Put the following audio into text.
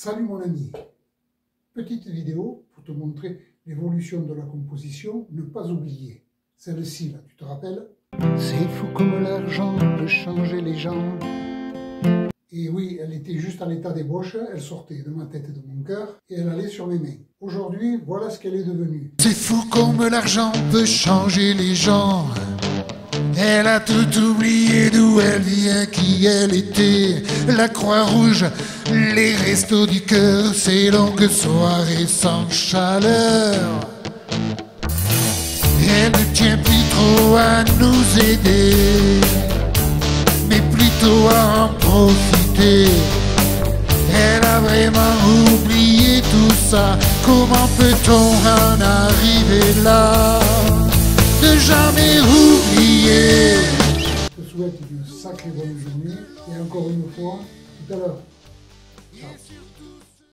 Salut mon ami Petite vidéo pour te montrer l'évolution de la composition, ne pas oublier. Celle-ci, là, tu te rappelles? C'est fou comme l'argent peut changer les gens. Et oui, elle était juste en état d'ébauche, elle sortait de ma tête et de mon cœur, et elle allait sur mes mains. Aujourd'hui, voilà ce qu'elle est devenue. C'est fou comme l'argent peut changer les gens. Elle a tout oublié d'où elle vient, qui elle était. La Croix-Rouge, les restos du cœur, ces longues soirées sans chaleur. Elle ne tient plus trop à nous aider, mais plutôt à en profiter. Elle a vraiment oublié tout ça. Comment peut-on en arriver là? Ne jamais oublier. Je te souhaite une sacrée bonne journée et encore une fois, tout à l'heure. Ciao.